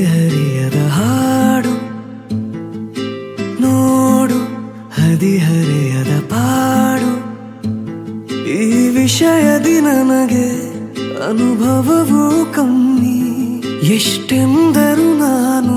ಬಗೆಹರಿಯದ ಹಾಡು. ನೋಡು ಹದಿಹರೆಯದ ಪಾಡು. ಈ ವಿಷಯದಿ ನನಗೆ ಅನುಭವವೂ ಕಮ್ಮಿ. ಎಷ್ಟೆಂದರು ನಾನು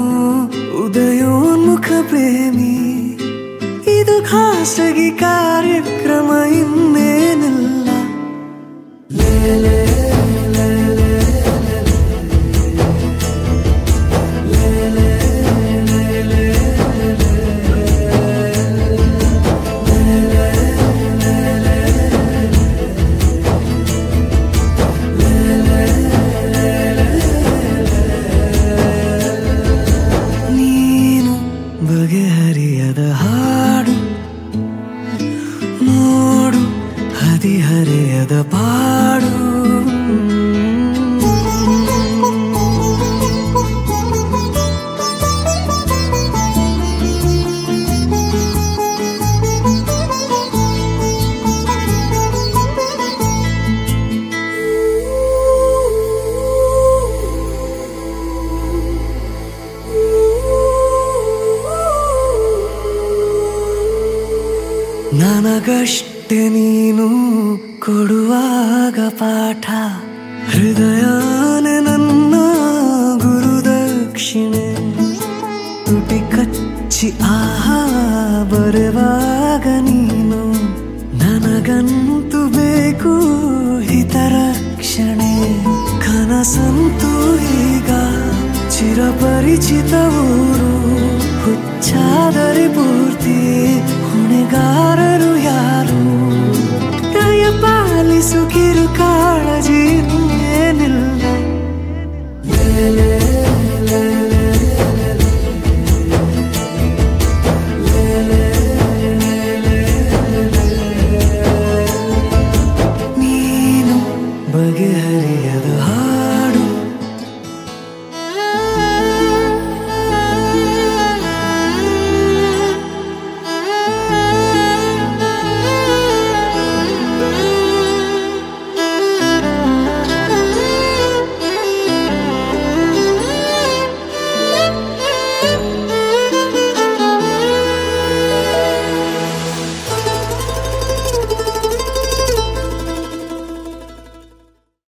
ನನಗಷ್ಟೆ ನೀನು ಕೊಡುವಾಗ ಪಾಠ. ಹೃದಯನೇ ನನ್ನ ಗುರುದಕ್ಷಿಣೆ. ತುಟಿ ಕಚ್ಚಿ ಆಹಾ ಬರುವಾಗ ನೀನು ನನಗಂತೂ ಬೇಕು ಹಿತರಕ್ಷಣೆ. ಕನಸಂತೂ ಈಗ ಚಿರಪರಿಚಿತ ಊರು, ಹುಚ್ಚಾದರೆ ಆಟಗಾರರು ಯಾರು ದಯ ಪಾಲಿಸು ಕಿರು ಕಾಳಜಿ ಏನಿಲ್ಲ ನೀನು ಬಗೆಹರಿ